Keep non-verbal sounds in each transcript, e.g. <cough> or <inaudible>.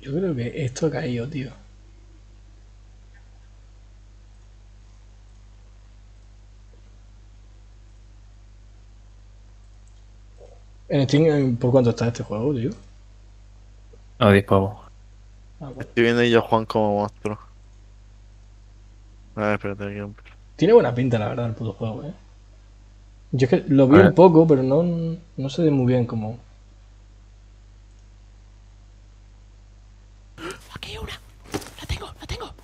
Yo creo que esto ha caído, tío. En Steam, ¿por cuánto está este juego, tío? A 10 pavos. Ah, bueno. Estoy viendo yo a Juan como monstruo. A ver, espérate, aquí un- Tiene buena pinta, la verdad, el puto juego, eh. Yo es que lo vi un poco, pero no, no sé muy bien cómo. Aquí hay una. La tengo, la tengo.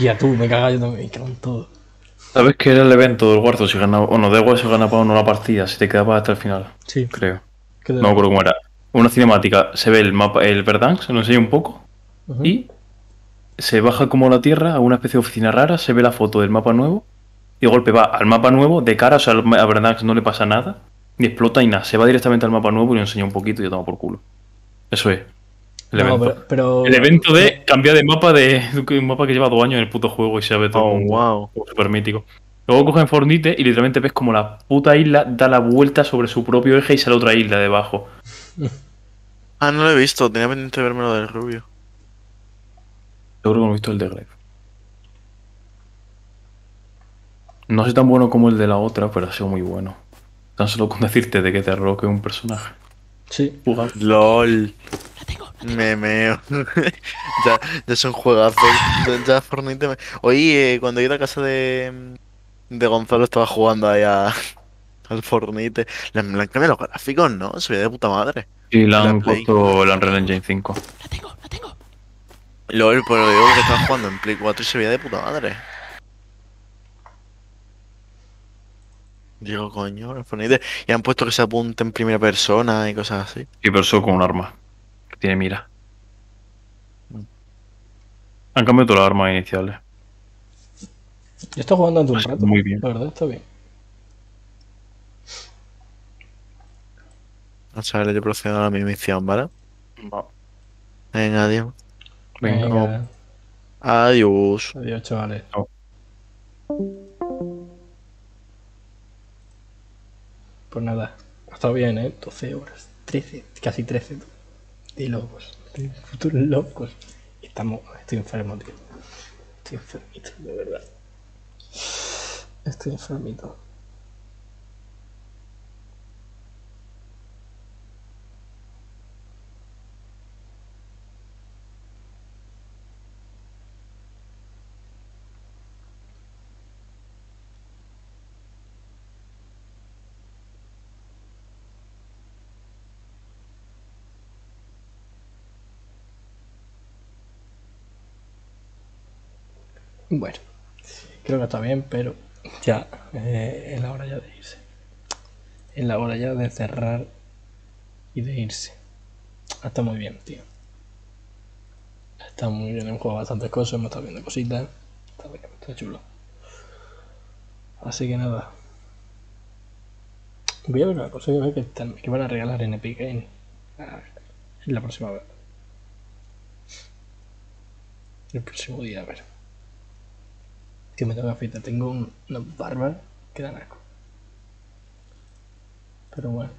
Hostia, tú, me cagas yo también, me cago en todo. ¿Sabes que era el evento del Warzone? Si ganaba, bueno, da igual si ganaba o no la partida, si te quedabas hasta el final, Sí, creo. No me acuerdo cómo era. Una cinemática, se ve el mapa, el Verdansk, se lo enseña un poco, y se baja como la Tierra a una especie de oficina rara, se ve la foto del mapa nuevo, y de golpe va al mapa nuevo, de cara, o sea, a Verdansk no le pasa nada, ni explota y nada, se va directamente al mapa nuevo y lo enseña un poquito y yo tomo por culo. Eso es. El No, evento. pero, pero- El evento de cambiar de mapa de un mapa que lleva dos años en el puto juego y se ve todo Oh, un wow. súper mítico. Luego cogen Fornite y literalmente ves como la puta isla da la vuelta sobre su propio eje y sale otra isla debajo. <laughs> Ah, no lo he visto, tenía pendiente de verme lo del rubio. Seguro que no he visto el de Grave. No sé tan bueno como el de la otra, pero ha sido muy bueno. Tan solo con <laughs> decirte de que te roque un personaje. Sí, Jugar. LOL. Me meo. <laughs> ya, ya son juegazos. Ya, ya Fortnite me... Oye, eh, cuando he ido a casa de, de Gonzalo estaba jugando ahí a, <laughs> al Fortnite. Le, han cambiado los gráficos, ¿no? Se veía de puta madre. Y le La han puesto el Unreal Engine 5. La tengo, la tengo. LOL, pero digo que estaba jugando en Play 4 y se veía de puta madre. Digo, coño, el Fortnite. Y han puesto que se apunte en primera persona y cosas así. Y pero solo con un arma. Tiene mira. Han cambiado todas las armas iniciales. yo estoy jugando ante un Pues rato. muy bien. La verdad, está bien. Vamos a ver, yo procedo a mi misión, ¿vale? Venga, adiós. Venga. Venga, Adiós. adiós, chavales. Chao. Pues nada, ha estado bien, ¿eh? 12 horas, 13, casi 13. De locos, de futuros locos. Estamos, estoy enfermo, tío. Estoy enfermito, de verdad. Estoy enfermito. Bueno, creo que está bien, pero ya eh, es la hora ya de irse. Es la hora ya de cerrar y de irse. Está muy bien, tío. Está muy bien, hemos jugado bastantes cosas, hemos estado viendo cositas. Está bien, está chulo. Así que nada. Voy a ver una cosa que, que, van a regalar en Epic Game. Ah, La próxima vez. El próximo día, a ver. Que me toca afeitar. Tengo un, una que dan asco. Pero bueno.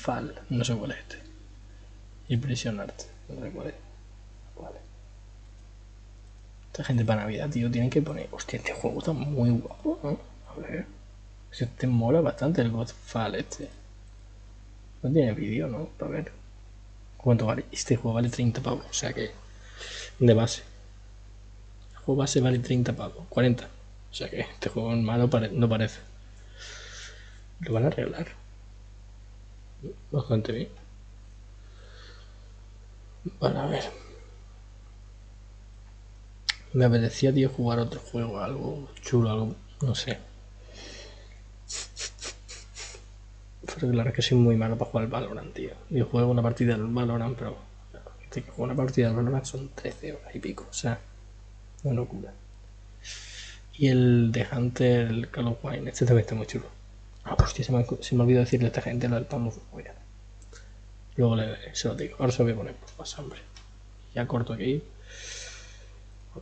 Godfall. No sé cuál es este. Impresionarte. No sé cuál. Vale. Esta gente para Navidad, tío, tienen que poner. Hostia, este juego está muy guapo, ¿no? A ver. Si este mola bastante el Godfall este. No tiene vídeo, ¿no? Para ver. ¿Cuánto vale? Este juego vale 30 pavos, o sea que. De base. El juego base vale 30 pavos. 40. O sea que este juego malo no parece. Lo van a arreglar. Bastante bien. Vale, a ver. Me apetecía, tío, jugar otro juego, algo chulo, algo, no sé. Pero claro, es que soy muy malo para jugar al Valorant, tío. Yo juego una partida al Valorant, pero que juega una partida de Valorant son 13 horas y pico, o sea, una locura. Y el de Hunter, el Call of Wine, este también está muy chulo. Ah, hostia, se me, se me olvidó decirle a esta gente lo del Warrior. Luego se lo digo, ahora se lo voy a poner por más hambre. Ya corto aquí. A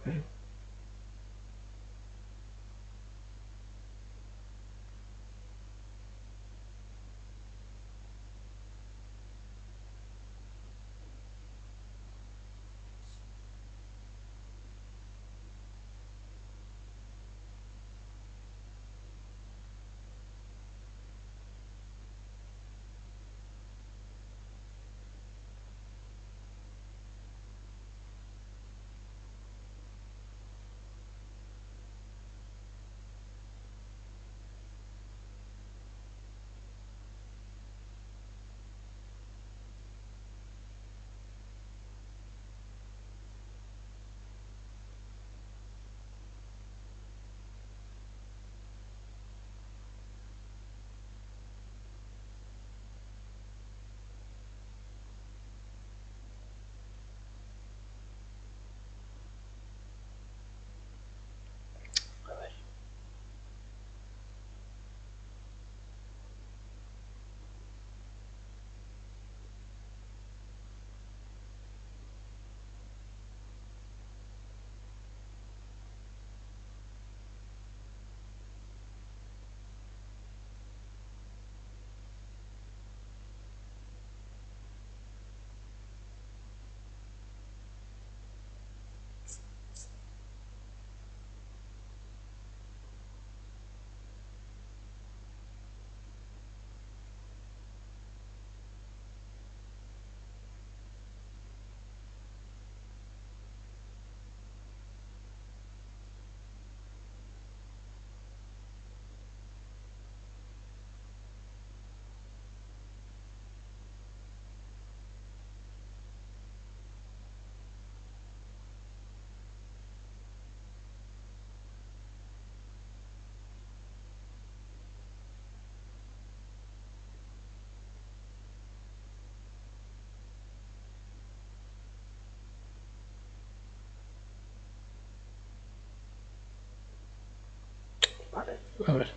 a ver.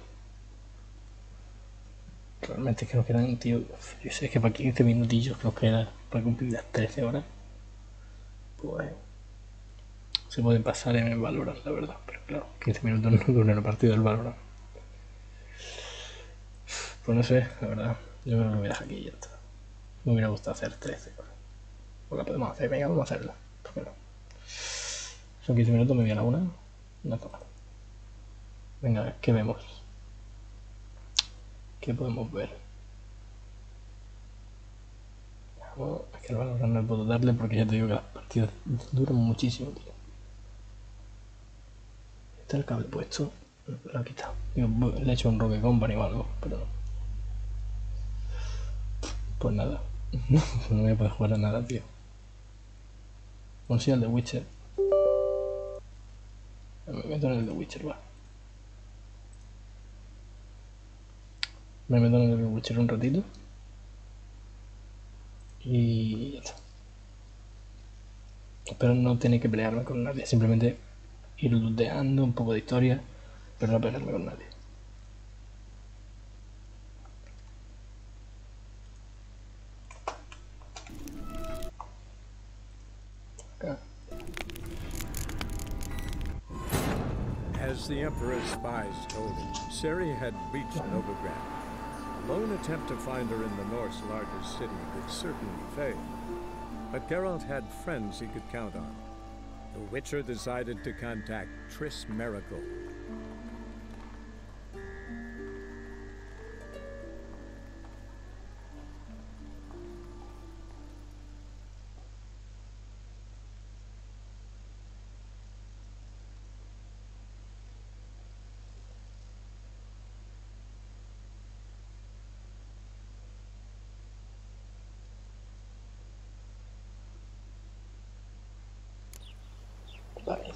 Realmente es que nos quedan, tío. Yo sé que para 15 minutillos que nos queda para cumplir las 13 horas. Pues. Se pueden pasar en el Valorant, la verdad. Pero claro, 15 minutos <laughs> no dura una partida del Valorant. Pues no sé, la verdad. Yo creo que lo voy a dejar aquí y ya está. Me hubiera gustado hacer 13 horas. Pues la podemos hacer, venga, vamos a hacerla. ¿Por qué no? Son 15 minutos, me voy a la una. No está. Venga, ¿qué vemos? ¿Qué podemos ver? Vamos, es que el valor no puedo darle porque ya te digo que las partidas duran muchísimo, tío. Está el cable puesto, lo he quitado. Le he hecho un Rogue Company o algo, pero. Pues nada, <laughs> no voy a poder jugar a nada, tío. Bueno, al de Witcher. Me meto en el de Witcher, va. Me meto en el Witcher un ratito. Y ya está. Espero no tener que pelearme con nadie, simplemente ir looteando un poco de historia, pero no pelearme con nadie. Acá. As the Emperor's spies told him, Ciri had reached Novigrad. Lone attempt to find her in the North's largest city would certainly fail. But Geralt had friends he could count on. The Witcher decided to contact Triss Merigold.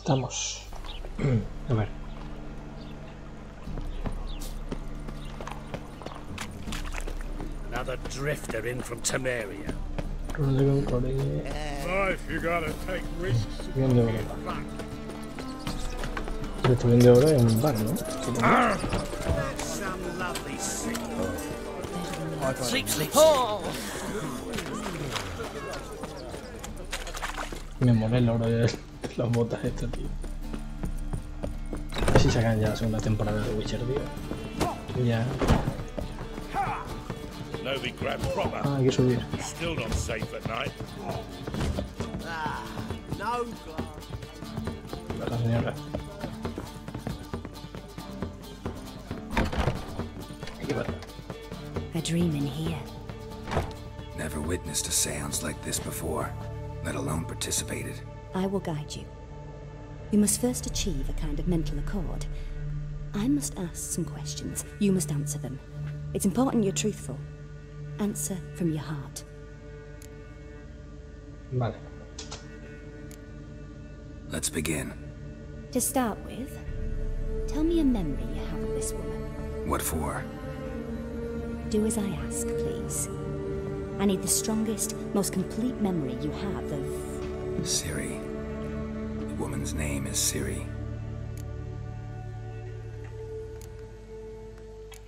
Estamos. A ver. Another drifter in from Temeria. Runa de control. Life, you gotta take risks. Bien de oro. Pero esto bien de oro en un bar, ¿no? Sleep, sleep. Me mola el oro de las botas estas, tío. A ver si sacan ya la segunda temporada de Witcher, tío. Ya. Grab proper. Ah, hay que subir. Still not safe at night. La señora. Aquí va. A dream in here. Never witnessed a seance like this before, let alone participated. I will guide you. You must first achieve a kind of mental accord. I must ask some questions. You must answer them. It's important you're truthful. Answer from your heart. Vale. Let's begin. To start with, tell me a memory you have of this woman. What for? Do as I ask, please. I need the strongest, most complete memory you have of. Siri. Woman's name is Siri.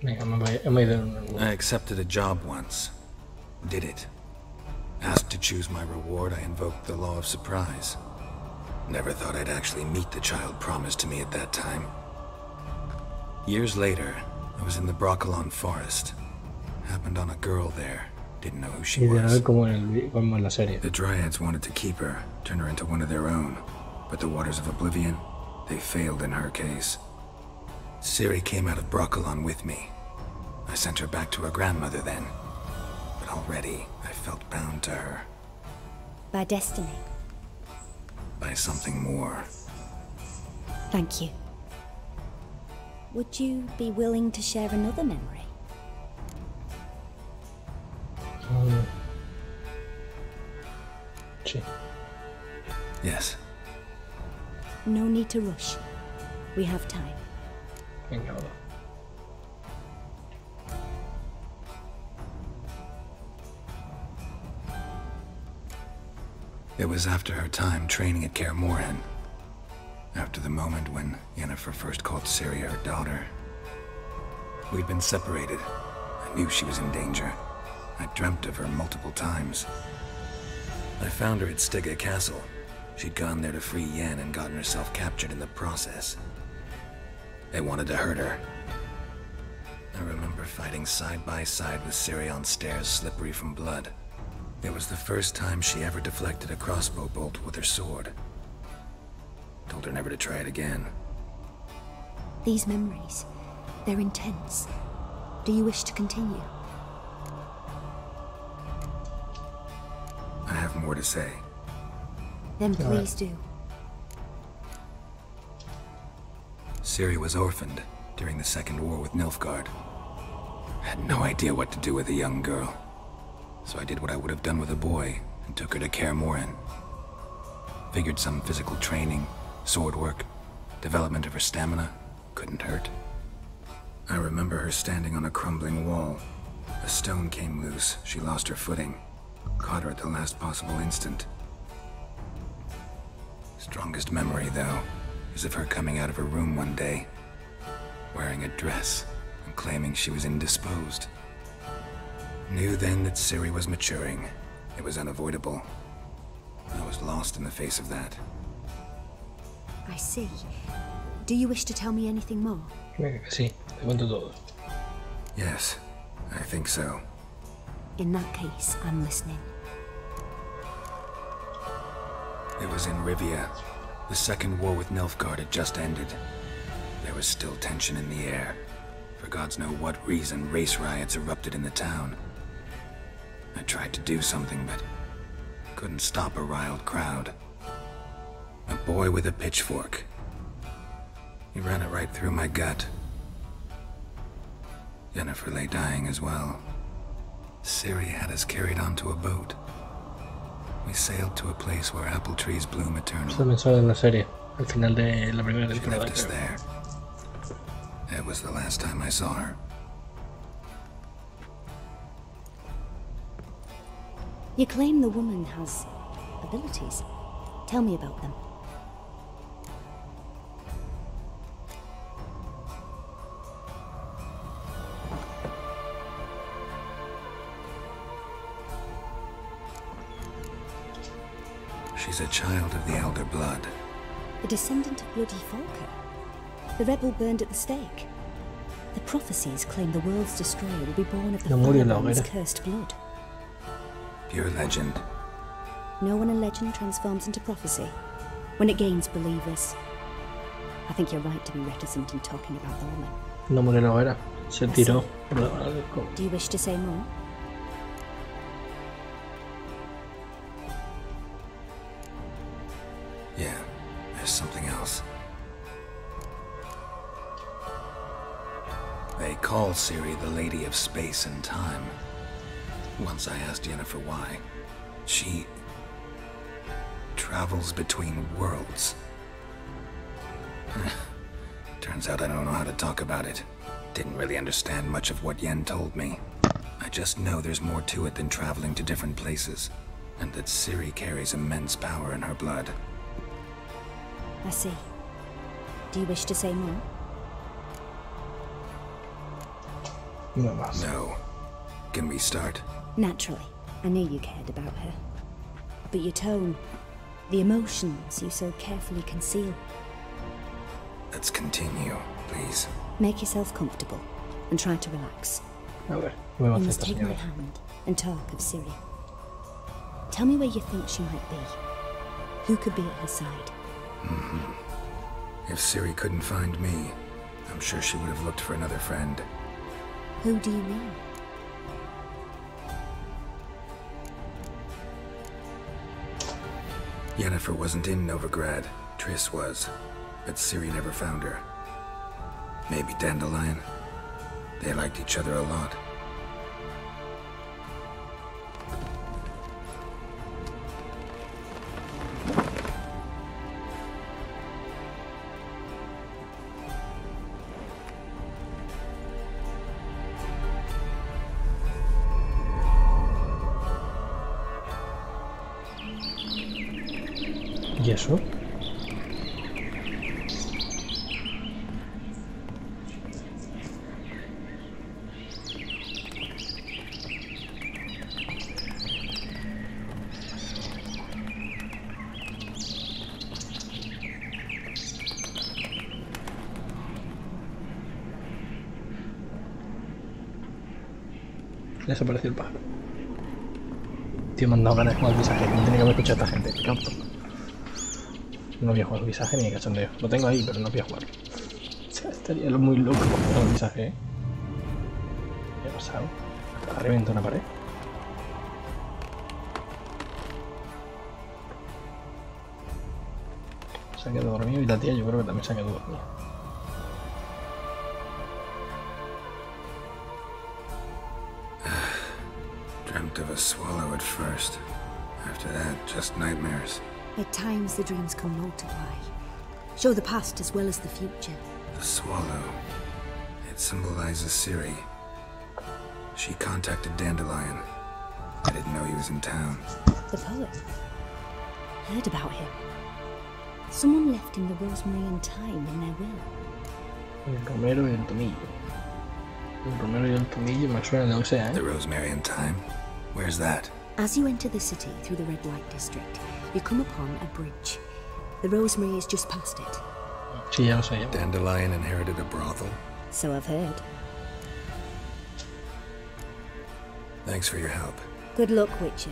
Venga, me voy, me voy de un... I accepted a job once. Did it. Asked to choose my reward, I invoked the law of surprise. Never thought I'd actually meet the child promised to me at that time. Years later, I was in the Broccolon forest. Happened on a girl there. Didn't know who she was. como en, como en la serie. The Dryads wanted to keep her, turn her into one of their own. But the Waters of Oblivion, they failed in her case. Ciri came out of Broccolon with me. I sent her back to her grandmother then. But already, I felt bound to her By destiny. by something more. Thank you. Would you be willing to share another memory? Uh, sí. Yes, No need to rush. We have time. Venga, va. it was after her time training at Kaer Morhen. After the moment when Yennefer first called Ciri her daughter. We'd been separated. I knew she was in danger. I dreamt of her multiple times. I found her at Stiga Castle. She'd gone there to free Yen and gotten herself captured in the process. They wanted to hurt her. I remember fighting side by side with Ciri on stairs slippery from blood. It was the first time she ever deflected a crossbow bolt with her sword. Told her never to try it again. These memories, they're intense. Do you wish to continue? I have more to say. Then All right. please do. Ciri was orphaned during the Second War with Nilfgaard. Had no idea what to do with a young girl. So I did what I would have done with a boy and took her to Kaer Morhen. Figured some physical training, sword work, development of her stamina couldn't hurt. I remember her standing on a crumbling wall. A stone came loose. She lost her footing. Caught her at the last possible instant. Strongest memory, though, is of her coming out of her room one day, wearing a dress and claiming she was indisposed. Knew then that Siri was maturing. It was unavoidable. I was lost in the face of that. I see. Do you wish to tell me anything more? Venga, que sí. Te cuento todo. Yes, I think so. In that case, I'm listening. It was in Rivia. The second war with Nilfgaard had just ended. There was still tension in the air. For gods know what reason, race riots erupted in the town. I tried to do something, but couldn't stop a riled crowd. A boy with a pitchfork. He ran it right through my gut. Jennifer lay dying as well. Siri had us carried onto a boat. We sailed to a place where apple trees bloom Esto eternal. también sale en la serie. Al final de la primera She temporada. left us there. That was the last time I saw her. You claim the woman has abilities. Tell me about them. She's a child of the Elder Blood. A descendant of Bloody Falker. The rebel burned at the stake. The prophecies claim the world's destroyer will be born of the No murió en la Firebrand's hoguera. cursed blood. Pure legend. No one in legend transforms into prophecy when it gains believers. I think you're right to be reticent in talking about the woman. No murió en la hoguera. Se tiró. por la- con- Do you wish to say more? Siri the Lady of Space and Time. Once I asked Yennefer why. She travels between worlds. <laughs> Turns out I don't know how to talk about it. Didn't really understand much of what Yen told me. I just know there's more to it than traveling to different places, and that Siri carries immense power in her blood. I see. Do you wish to say more? No más. No. Can we start? Naturally. I knew you cared about her. But your tone, the emotions you so carefully conceal, Let's continue, please. make yourself comfortable and try to relax. A ver, ¿qué me va a You must take my hand and talk of Syria. Tell me where you think she might be. Who could be at her side? Mm-hmm. If Siri couldn't find me, I'm sure she would have looked for another friend. Who do you mean? Yennefer wasn't in Novigrad. Triss was. But Siri never found her. Maybe Dandelion? They liked each other a lot. Desapareció el pájaro. Tío, me han dado ganas de jugar al visaje. No tenía que haber escuchado a esta gente. Canto. No voy a jugar al visaje ni de cachondeo. Lo tengo ahí, pero no voy a jugar. <laughs> O sea, estaría muy loco jugar al visaje, ¿eh? ¿Qué ha pasado? ¿Ha reventado una pared? Se ha quedado dormido y la tía yo creo que también se ha quedado dormida. Dreamt of a swallow at first. After that, just nightmares. At times the dreams can multiply. Show the past as well as the future. The swallow. It symbolizes Siri. She contacted Dandelion. I didn't know he was in town. The poet. Heard about him. Someone left him the rosemary and thyme in their will. El romero y el tomillo. El romero y el tomillo me suena de lo que sea, The. Rosemary and Thyme? Where's that? As you enter the city through the red light district, you come upon a bridge. The rosemary is just past it. Sí, ya lo sé. Ya. Dandelion inherited a brothel. So I've heard. Thanks for your help. Good luck, Witcher.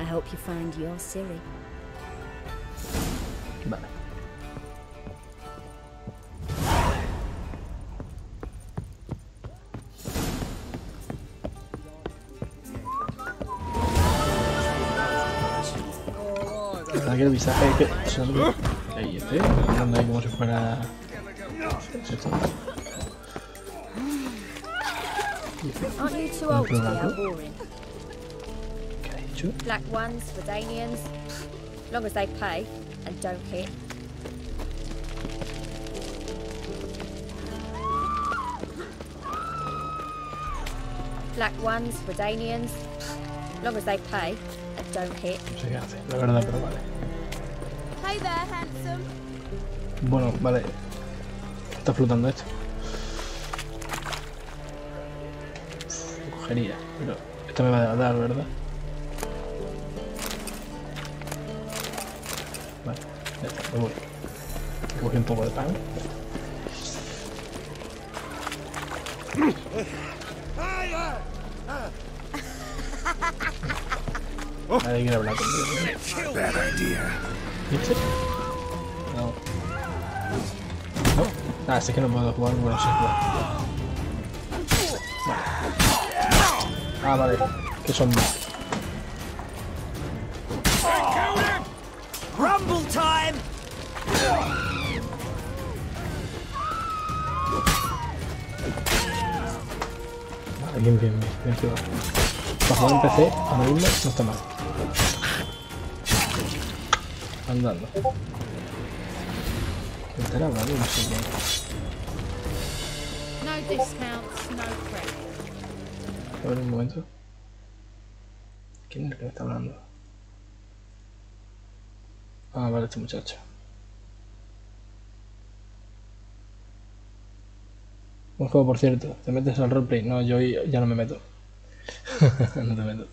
I hope you find your Siri. Vale. Este, andando ahí como si fuera ¿qué es esto? Aren't you too old to be out boring? Black ones, Redanians, long as they pay and don't hit. Black ones, Redanians, Long as they pay and don't hit. Bueno, vale. Está flotando esto. Lo cogería, pero esto me va a dar, ¿verdad? Vale, ya está, me voy. Cogí un poco de pan. Nadie quiere hablar conmigo. Ah, sí que no puedo jugar, bueno, sí jugar. Vale. Ah, vale. Que son más. Rumble time! Vale, bien, bien, bien. bien jugado. Jugar en PC, ahora mismo no está mal. Andando. No sé qué. A ver un momento. ¿Quién es el que me está hablando? Ah, vale, este muchacho. Un juego, por cierto. ¿Te metes al roleplay? No, yo ya no me meto. <laughs> no te meto.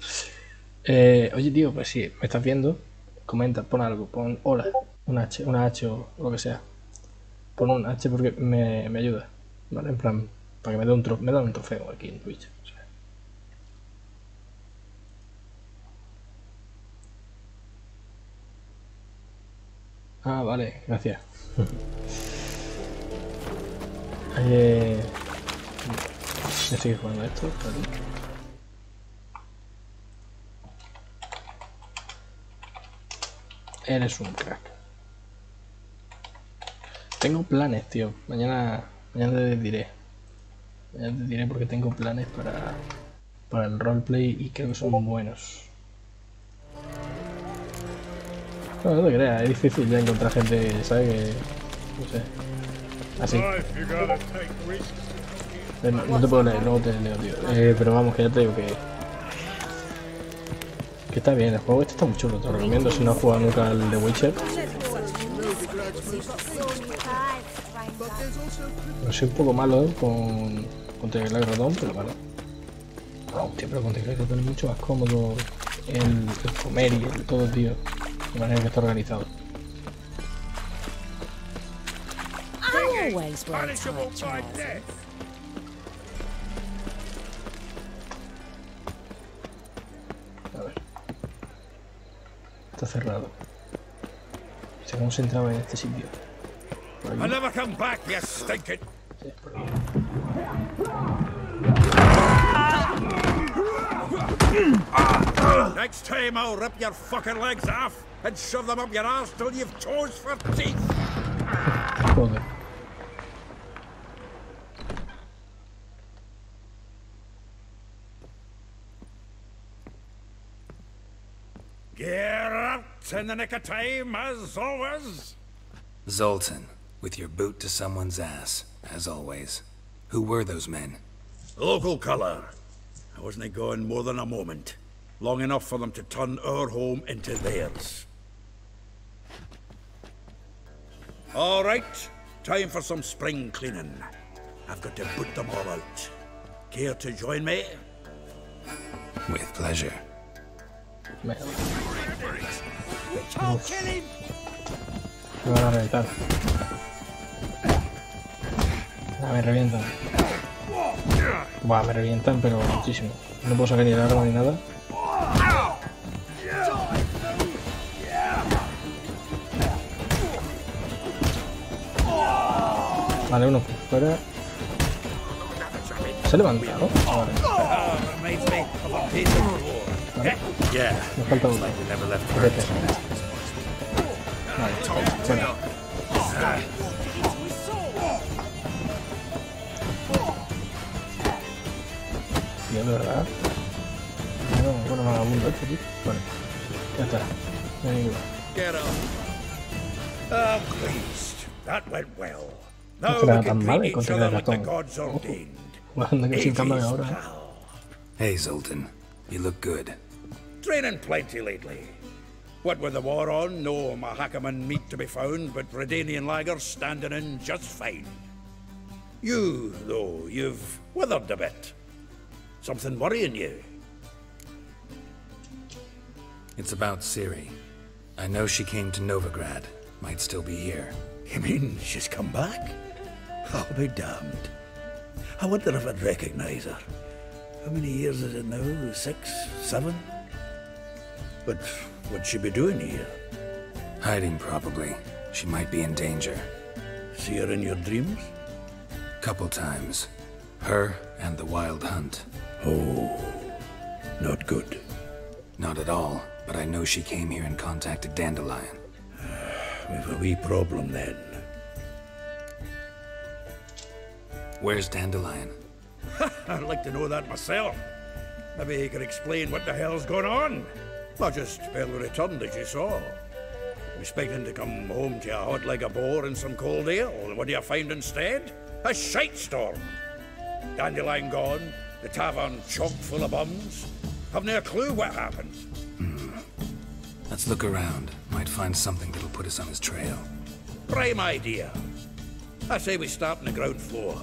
Eh, oye, tío, pues sí, me estás viendo. Comenta, pon algo, pon hola, un H, una H o lo que sea. Pon un H porque me, me ayuda. ¿Vale? En plan, para que me dé un, me dan un trofeo aquí en Twitch. Ah, vale, gracias. <laughs> eh, voy a seguir jugando esto. vale. Eres un crack. Tengo planes, tío. Mañana, mañana te diré. Mañana te diré porque tengo planes para, para el roleplay y creo que son buenos. No, no te creas, es difícil ya encontrar gente, ¿sabes? Que, no sé. Así. Eh, No, no te puedo leer, luego te leo, tío. Eh, pero vamos, que ya te digo que. Que está bien, el juego este está muy chulo, te lo recomiendo si no has jugado nunca al The Witcher. No soy un poco malo ¿eh? con, con teclado y ratón, pero vale. Ah, hostia, pero con teclado y ratón es mucho más cómodo el, el comer y el todo, tío. De manera que está organizado. Always wear tight trousers. A ver. Está cerrado. No sé entraba en este sitio. Por I aquí. never come back, you stinking. Sí, por aquí. Next time I'll rip your fucking legs off and shove them up your ass till you've toes for teeth. Joder. Get out in the nick of time, as always. Zoltan, with your boot to someone's ass, as always. Who were those men? Local colour. I wasn't going more than a moment. Long enough for them to turn our home into theirs. All right, time for some spring cleaning. I've got to put them all out. Care to join me? With pleasure. Me, Can't kill him! Me van a reventar. Me revientan. Buah, me revientan, pero muchísimo. No puedo sacar ni el arma ni nada. Vale, uno fuera. Se ha levantado. Ah, vale. Yeah. Me falta uno. We never left Vete. Vale, fuera. Tío, de verdad. Bueno, bueno, vagabundo este, tío. Vale. Ya está. No hay ninguno. Get up. Ah, I'm pleased. That went well. No Now será we tan can mal greet each encontrar el ratón. gods ordained. Oh, Jugando <laughs> que sin cámara ahora. Hey, Zoltan. You look good. Training plenty lately. What with the war on, no Mahakaman meat to be found, but Redanian lagers standing in just fine. You, though, you've withered a bit. Something worrying you? It's about Ciri. I know she came to Novigrad. Might still be here. You mean she's come back? I'll be damned. I wonder if I'd recognise her. How many years is it now? Six? Seven? But what'd she be doing here? Hiding, probably. She might be in danger. See her in your dreams? Couple times. Her and the Wild Hunt. Oh, not good. Not at all, but I know she came here and contacted Dandelion. <sighs> We've a wee problem then. Where's Dandelion? <laughs> I'd like to know that myself. Maybe he could explain what the hell's going on. I just barely returned, as you saw. Expecting to come home to a hot like a boar and some cold ale. What do you find instead? A shite storm. Dandelion gone, the tavern chock full of bums. Haven't a clue what happened. Hmm. Let's look around. Might find something that'll put us on his trail. Prime idea. I say we start on the ground floor.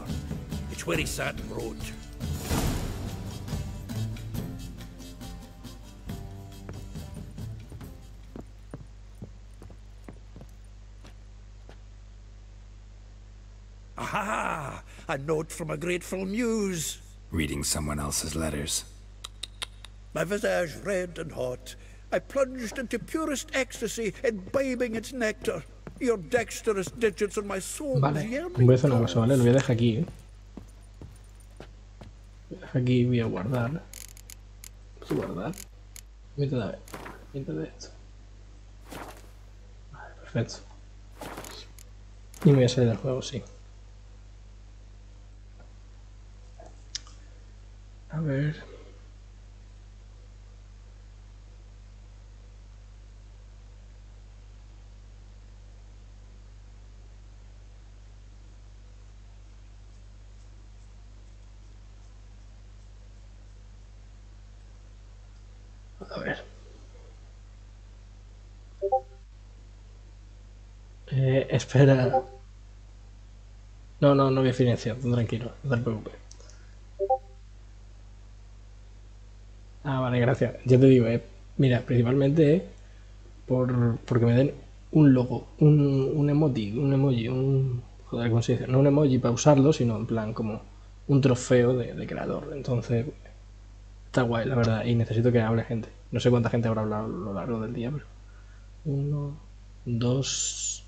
It's where he sat and wrote. Aha! A note from a grateful muse. Reading someone else's letters. My visage red and hot, I plunged into purest ecstasy, imbibing its nectar. Your dexterous digits on my soul. Vale, voy a hacer una cosa, ¿vale? Lo voy a dejar aquí. ¿eh? Lo voy a dejar aquí voy a guardar. ¿Puedo guardar? Mientras, a ver, mientras de esto. Vale, perfecto. Y me voy a salir del juego, sí. A ver. A ver. Eh, espera. No, no, no voy a financiar, tranquilo, no te preocupes. Ah, vale, gracias. Ya te digo, eh, mira, principalmente por, porque me den un logo, un, un emoji, un emoji, un... Joder, ¿cómo se dice? No un emoji para usarlo, sino en plan como un trofeo de, de creador. Entonces, está guay, la verdad, y necesito que hable gente. No sé cuánta gente habrá hablado a lo largo del día, pero... Uno, dos,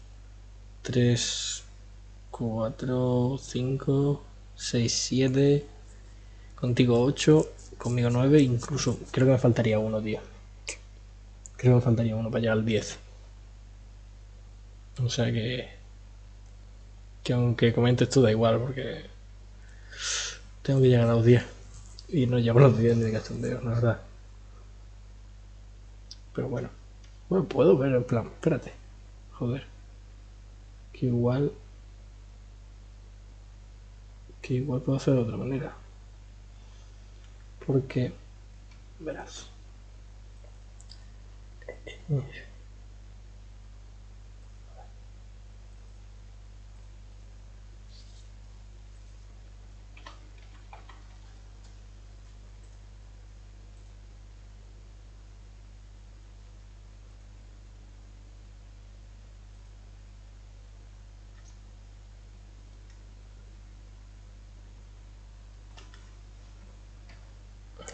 tres, cuatro, cinco, seis, siete... Contigo 8, conmigo 9, incluso creo que me faltaría uno, tío. Creo que me faltaría uno para llegar al 10. O sea que... Que aunque comentes tú da igual, porque... Tengo que llegar a los 10. Y no llevo los 10 ni de cachondeo, la verdad. Pero bueno. Bueno, puedo ver en plan... Espérate. Joder. Que igual... Que igual puedo hacer de otra manera porque verás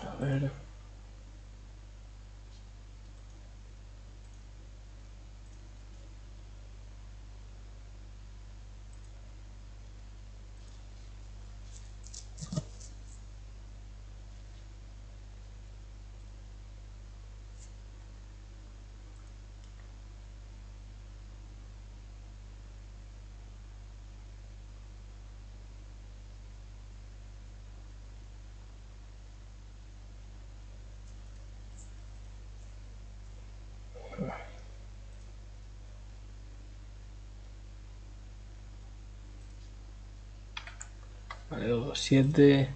a ver Vale, 2, 7.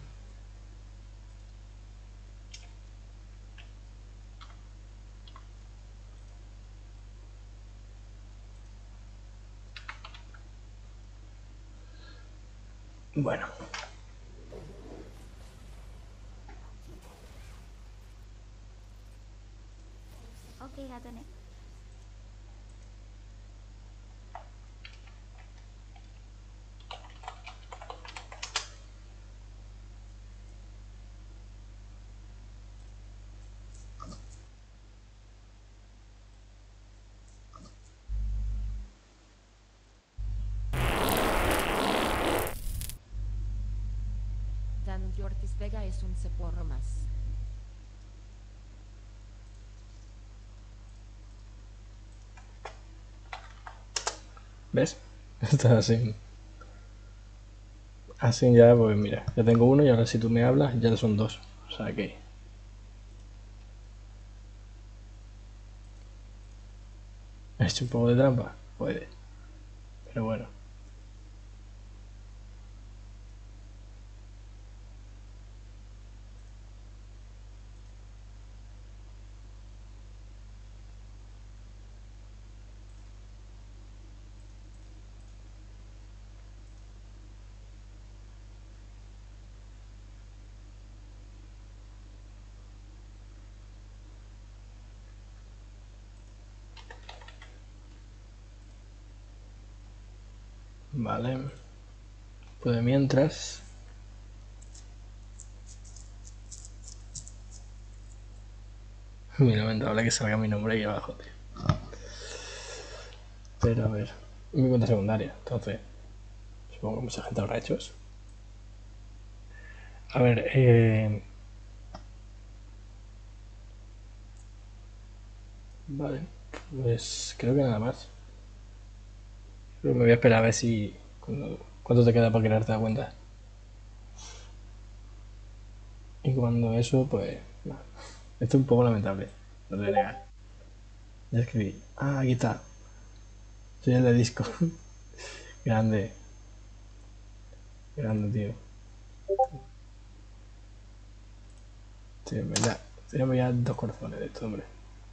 Es un ceporro más. ¿ves? <laughs> Está así. Así ya, pues mira, ya tengo uno y ahora si tú me hablas ya son dos. O sea que... ¿He hecho un poco de trampa? Puede. Pero bueno. Vale. Pues mientras... Muy lamentable que salga mi nombre ahí abajo, tío. Pero a ver, mi cuenta secundaria, entonces... Supongo que mucha gente habrá hecho eso. A ver, eh... Vale, pues creo que nada más. Pero me voy a esperar a ver si. ¿Cuánto te queda para crearte la cuenta? Y cuando eso, pues. Esto es un poco lamentable, no te negar. Ya escribí. Ah, aquí está. Soy el de disco. <laughs> Grande. Grande, tío. Sí, en verdad. Tenemos ya dos corazones de esto, hombre.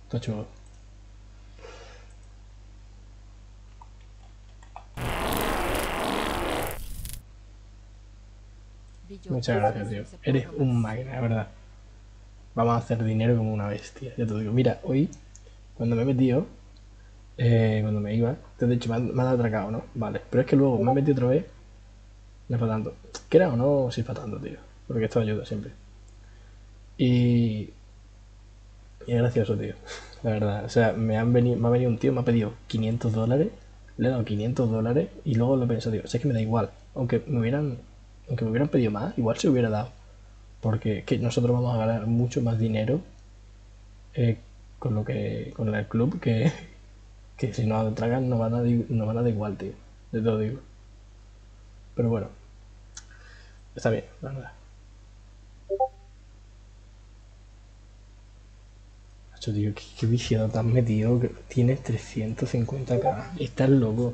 Está chulo. Muchas gracias, tío. Eres un máquina, de verdad. Vamos a hacer dinero como una bestia. Ya te digo. Mira, hoy, cuando me he metido, eh, cuando me iba, te he dicho, me han, me han atracado, ¿no? Vale. Pero es que luego me he metido otra vez. No es para tanto. Era o no, sí es para tanto, tío. Porque esto ayuda siempre. Y. Y es gracioso, tío. <laughs> La verdad. O sea, me, han venido, me ha venido un tío, me ha pedido 500 dólares. Le he dado 500 dólares. Y luego lo he pensado, tío. O sea, es que me da igual. Aunque me hubieran. Aunque me hubieran pedido más, igual se hubiera dado. Porque que nosotros vamos a ganar mucho más dinero eh, con lo que. con el club que. <laughs> Que si nos atragan nos van a, nos van a dar igual, tío. De todo digo. Pero bueno. Está bien, la verdad. Macho, tío, qué, qué viciado has metido. Tienes 350k. Estás loco.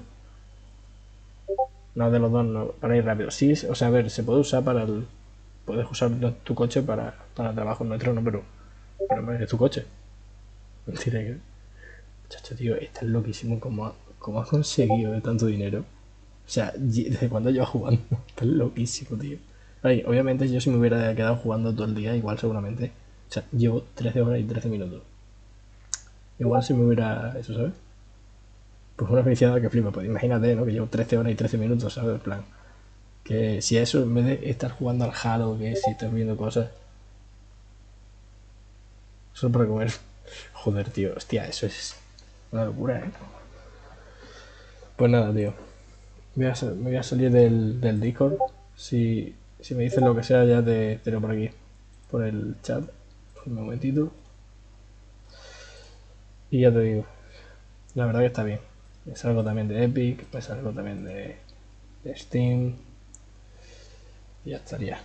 No, de los dos no. Para ir rápido. Sí, o sea, a ver, se puede usar para el. Puedes usar tu coche para, para trabajo nuestro, no, pero. Pero es tu coche. <laughs> Mentira que. Chacho, tío, estás loquísimo. ¿Cómo, ha- cómo has conseguido tanto dinero? O sea, ¿desde cuándo llevas jugando? <laughs> Estás loquísimo, tío. Ay, obviamente, yo si me hubiera quedado jugando todo el día, igual seguramente. O sea, llevo 13 horas y 13 minutos. Igual si me hubiera. Eso, ¿sabes? Pues una felicidad que flipa. Pues imagínate, ¿no? Que llevo 13 horas y 13 minutos, ¿sabes? En plan. Que si eso, en vez de estar jugando al Halo, que si estás viendo cosas. Solo para comer. <laughs> Joder, tío. Hostia, eso es una locura, ¿eh? Pues nada, tío. Me voy a salir del, del Discord. Si, si me dices lo que sea, ya te, te leo por aquí. Por el chat. Un momentito. Y ya te digo. La verdad que está bien. Me salgo también de Epic. Me salgo también de, de Steam. Y ya estaría.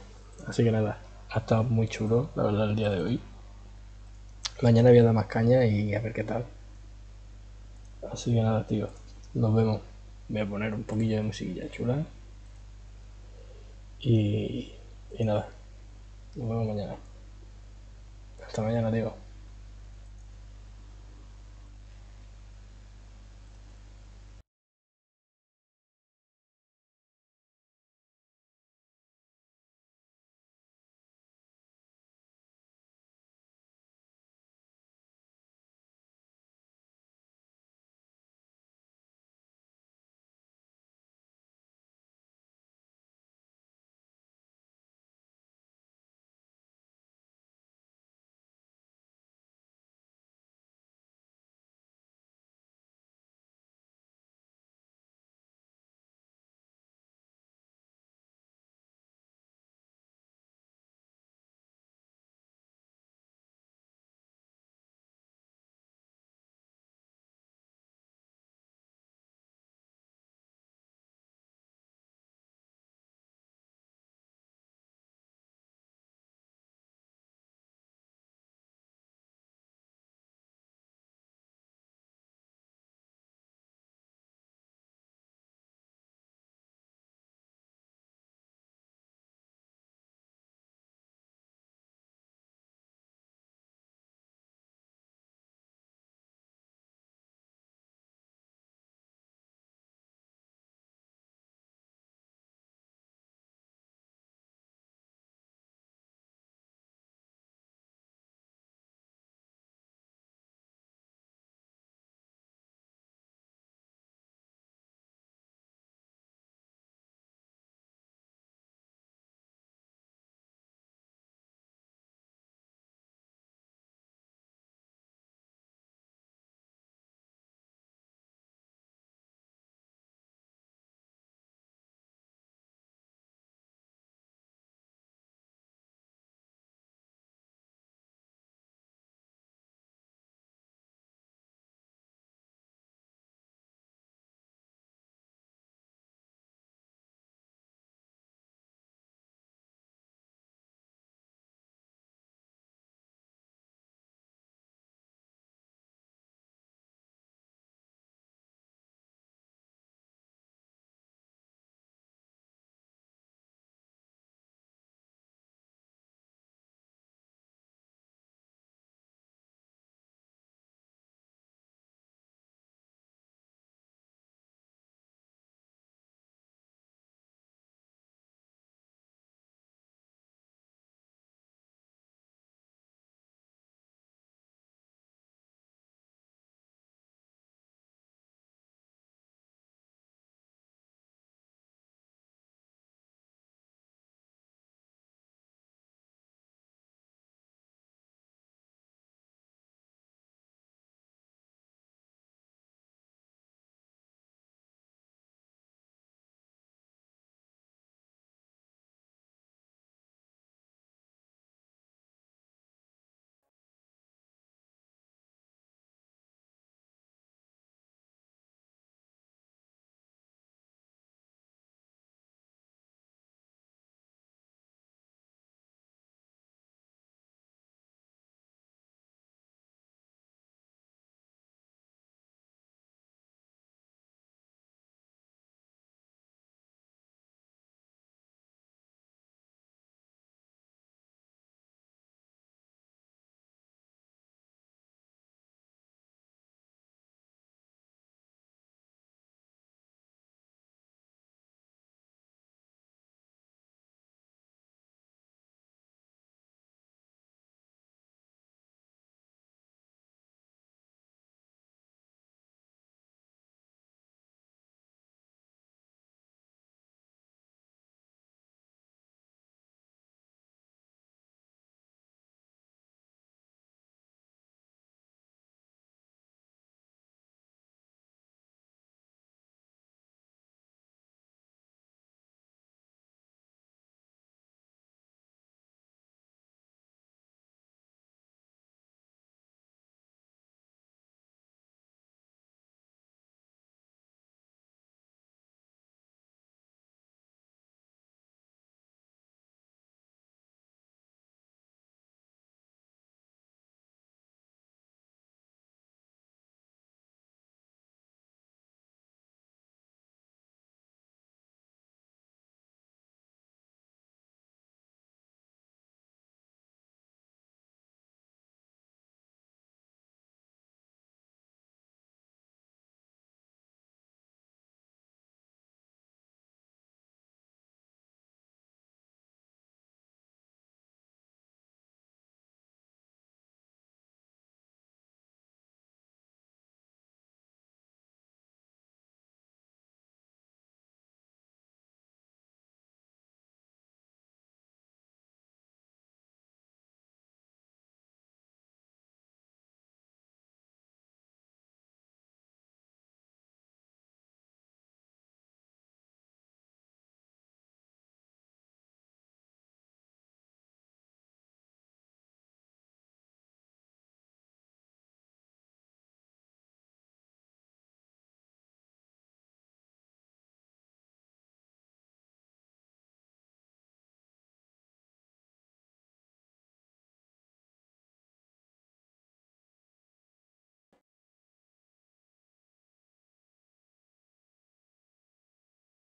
Así que nada. Ha estado muy chulo, la verdad, el día de hoy. Mañana voy a dar más caña y a ver qué tal. Así que nada, tío. Nos vemos. Voy a poner un poquillo de musiquilla chula. Y, y nada. Nos vemos mañana. Hasta mañana, tío.